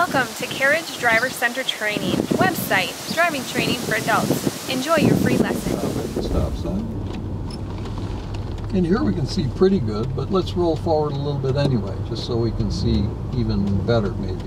Welcome to Careage Driver Center Training. Website, driving training for adults. Enjoy your free lesson. Stop sign. In here we can see pretty good, but let's roll forward a little bit anyway, just so we can see even better maybe.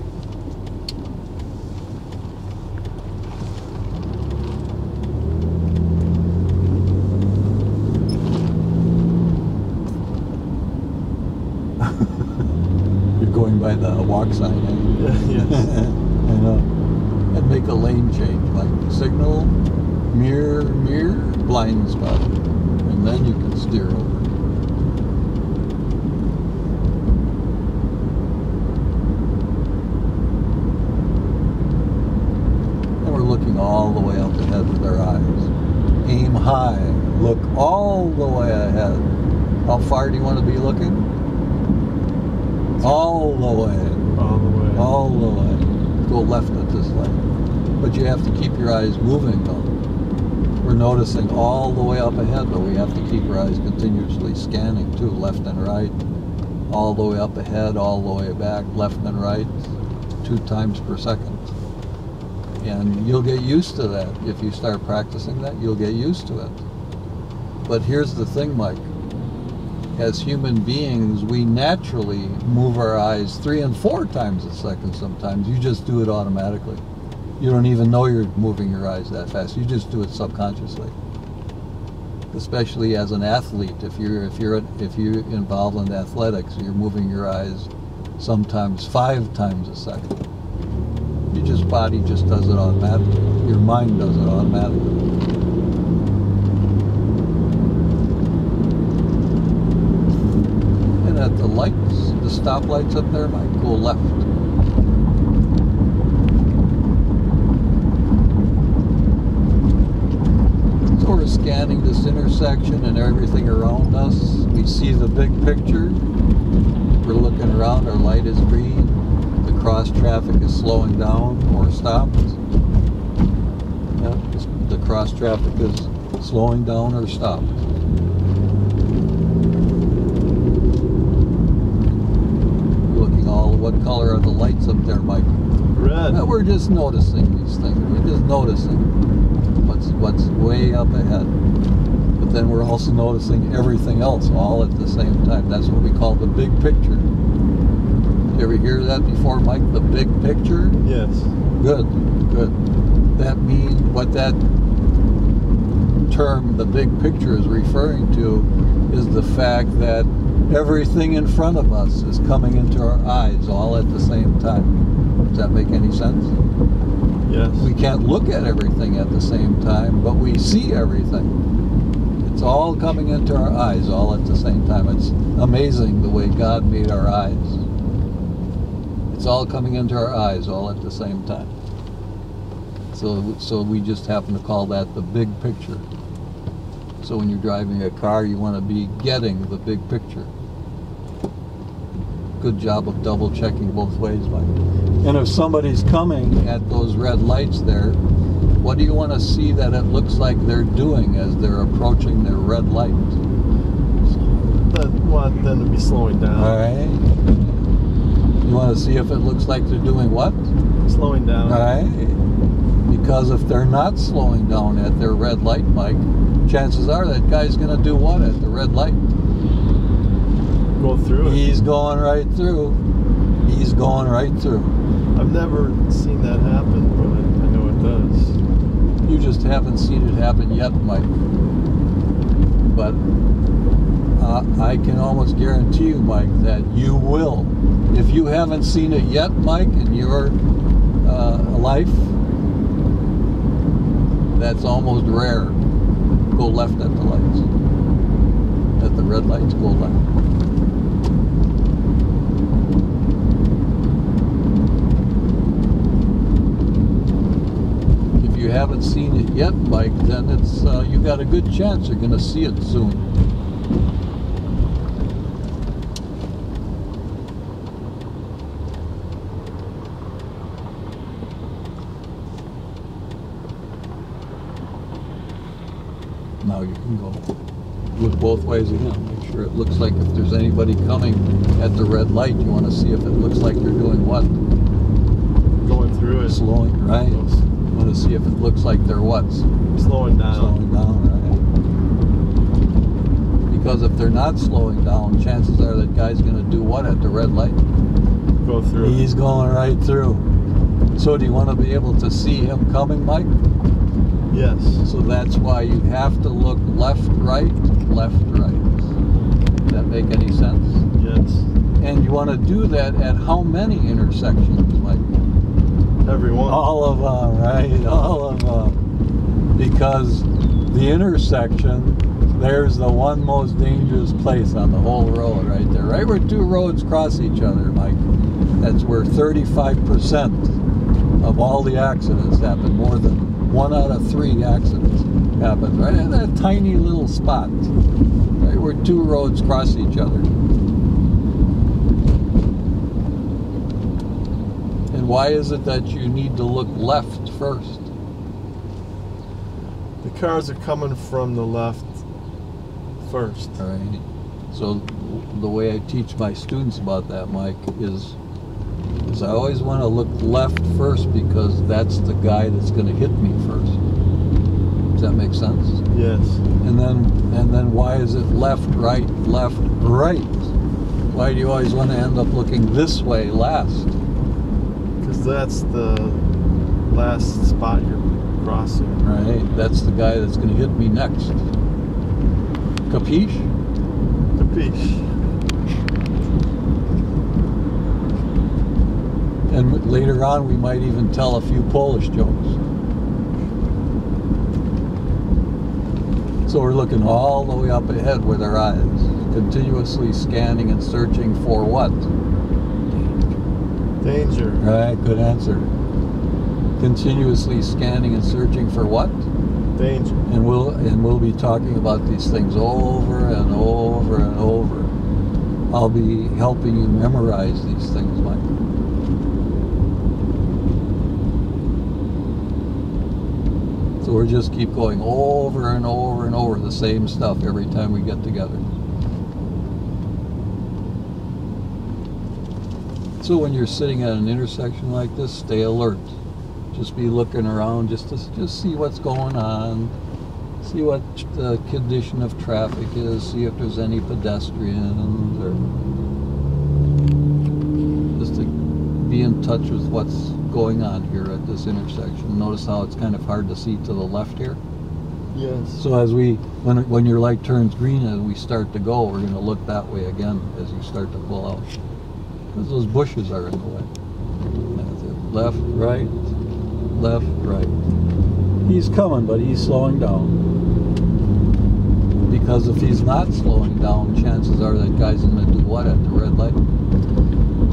You're going by the walk sign, yes. I know. Uh, and make a lane change, like signal, mirror, mirror, blind spot. And then you can steer over. And we're looking all the way up ahead with our eyes. Aim high. Look all the way ahead. How far do you want to be looking? All the way. All the way. All the way. Go left at this light. But you have to keep your eyes moving though. We're noticing all the way up ahead, but we have to keep our eyes continuously scanning too, left and right. All the way up ahead, all the way back, left and right, two times per second. And you'll get used to that. If you start practicing that, you'll get used to it. But here's the thing, Mike as human beings, we naturally move our eyes three and four times a second sometimes. You just do it automatically. You don't even know you're moving your eyes that fast. You just do it subconsciously. Especially as an athlete, if you're if you're if you're involved in athletics, you're moving your eyes sometimes five times a second. Your just body just does it automatically. Your mind does it automatically. And at the lights, the stoplights up there might go left. So we're scanning this intersection and everything around us. We see the big picture. We're looking around, our light is green. The cross traffic is slowing down or stopped. Yep, the cross traffic is slowing down or stopped. looking all what color of the lights up there mike. Red. We're just noticing these things. We're just noticing what's what's way up ahead. But then we're also noticing everything else all at the same time. That's what we call the big picture. You ever hear that before mike? The big picture? Yes. good good. That means what that term the big picture is referring to is the fact that everything in front of us is coming into our eyes all at the same time. Does that make any sense? Yes. We can't look at everything at the same time, but we see everything. It's all coming into our eyes all at the same time. It's amazing the way God made our eyes. It's all coming into our eyes all at the same time. So, so we just happen to call that the big picture. So when you're driving a car, you want to be getting the big picture. Good job of double checking both ways, Mike. And if somebody's coming at those red lights there, what do you want to see that it looks like they're doing as they're approaching their red light? That want them to be slowing down. All right. You want to see if it looks like they're doing what? Slowing down. All right. Because if they're not slowing down at their red light, Mike, chances are that guy's going to do what at the red light? Go through it. He's going right through. He's going right through. I've never seen that happen, but I know it does. You just haven't seen it happen yet, Mike. But uh, I can almost guarantee you, Mike, that you will. If you haven't seen it yet, Mike, in your uh, life, that's almost rare. Go left at the lights. At the red lights, go left. If you haven't seen it yet, Mike, then it's uh, you got a good chance you're going to see it soon. You go look both ways again. Make sure it looks like if there's anybody coming at the red light, you want to see if it looks like they're doing what. Going through it. Slowing, right? Goes- Want to see if it looks like they're what? Slowing down. Slowing down, right? Because if they're not slowing down, chances are that guy's going to do what at the red light? Go through. He's going right through. So do you want to be able to see him coming, Mike? Yes. So that's why you have to look left, right, left, right. Does that make any sense? Yes. And you want to do that at how many intersections, Mike? Everyone. All of them, right? All of them. Because the intersection, there's the one most dangerous place on the whole road right there. Right where two roads cross each other, Mike. That's where 35% of all the accidents happen. More than one out of three accidents happen right at that tiny little spot. Right where two roads cross each other. And why is it that you need to look left first? The cars are coming from the left first. All right. So the way I teach my students about that, Mike, is is I always want to look left first because that's the guy that's going to hit me first. Does that make sense? Yes. And then and then why is it left, right, left, right? Why do you always want to end up looking this way last? Because that's the last spot you're crossing. Right. That's the guy that's going to hit me next. Capiche? Capiche. And later on, we might even tell a few Polish jokes. So we're looking all the way up ahead with our eyes, continuously scanning and searching for what? Danger. Right, good answer. Continuously scanning and searching for what? Danger. And we'll and we'll be talking about these things over and over and over. I'll be helping you memorize these things, Mike. So we're just keep going over and over and over the same stuff every time we get together. So when you're sitting at an intersection like this, stay alert. Just be looking around just to just see what's going on. See what the condition of traffic is, see if there's any pedestrians or just to be in touch with what's going on here at this intersection. Notice how it's kind of hard to see to the left here. Yes. So as we, when when your light turns green and we start to go, we're going to look that way again as you start to pull out. Because those bushes are in the way. Left, right, left, right. He's coming, but he's slowing down. Because if he's not slowing down, chances are that guy's going to do what at the red light?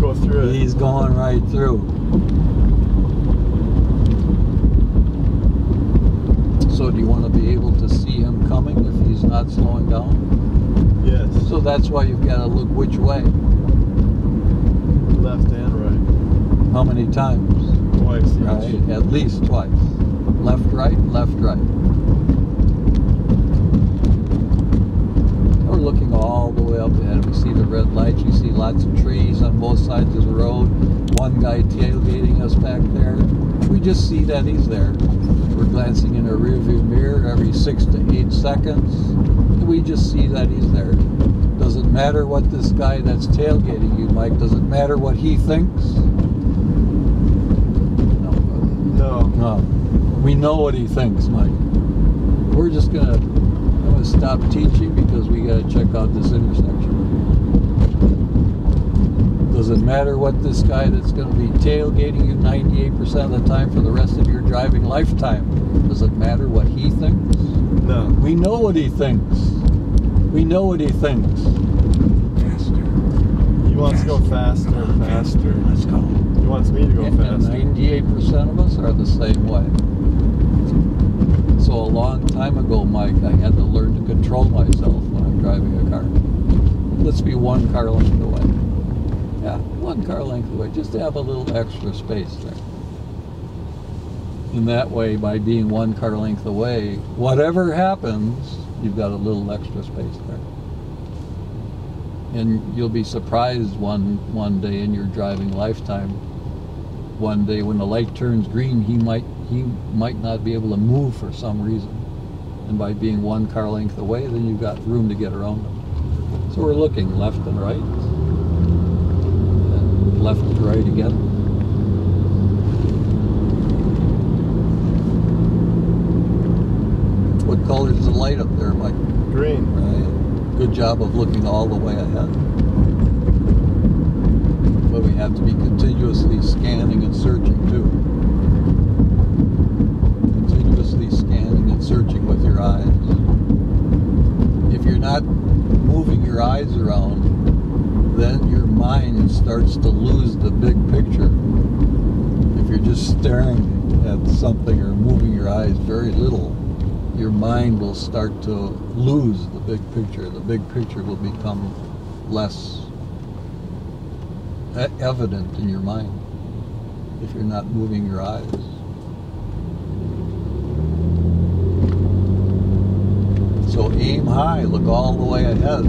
Go through it. He's going right through. So do you want to be able to see him coming if he's not slowing down? Yes. So that's why you've got to look which way. Left and right. How many times? Twice each. At least twice. Left, right, left, right. We're looking all the way up ahead. We see the red lights. You see lots of trees on both sides of the road. One guy tailgating us back there. We just see that he's there. We're glancing in a rearview mirror every six to eight seconds. We just see that he's there. Doesn't matter what this guy that's tailgating you, Mike, doesn't matter what he thinks. No, No. no. We know what he thinks, Mike. We're just gonna I'm gonna stop teaching because we gotta check out this intersection. Doesn't matter what this guy that's gonna be tailgating you 98% of the time for the rest of your driving lifetime. Does it matter what he thinks? No. We know what he thinks. We know what he thinks. Faster. He wants to go faster and faster. Let's go. He wants me to go And faster. 98% of us are the same way. So a long time ago, Mike, I had to learn to control myself when I'm driving a car. Let's be one car length away. Yeah, one car length away, just to have a little extra space there. In that way, by being one car length away, whatever happens, you've got a little extra space there. And you'll be surprised one one day in your driving lifetime one day when the light turns green, he might he might not be able to move for some reason. And by being one car length away, then you've got room to get around him. So we're looking left and right, and left and right again. What color is the light up there, Mike? Green. Right. Good job of looking all the way ahead. But we have to be continuously scanning and searching too. Continuously scanning and searching with your eyes. If you're not moving your eyes around, then your mind starts to lose the big picture. If you're just staring at something or moving your eyes very little, your mind will start to lose the big picture. The big picture will become less evident in your mind if you're not moving your eyes. So aim high, look all the way ahead.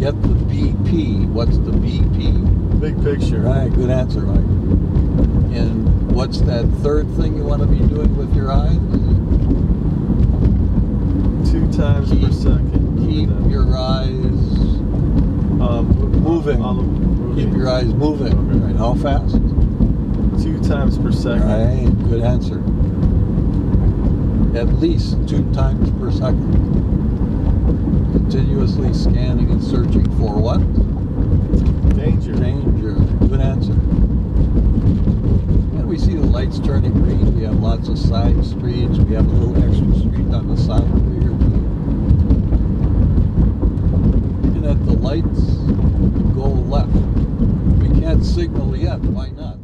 Get the BP. What's the BP? Big picture. Right, good answer, Mike. And what's that third thing you want to be doing with your eyes? Two times per second. Keep your eyes um, moving. moving. keep your eyes moving. Okay. Right, how fast? Two times per second. Right, good answer. At least two times per second. Continuously scanning and searching for what? Danger. Danger. Good answer. And we see the lights turning green. We have lots of side streets. We have a little extra street on the side over here too. And if the lights go left, we can't signal yet. Why not?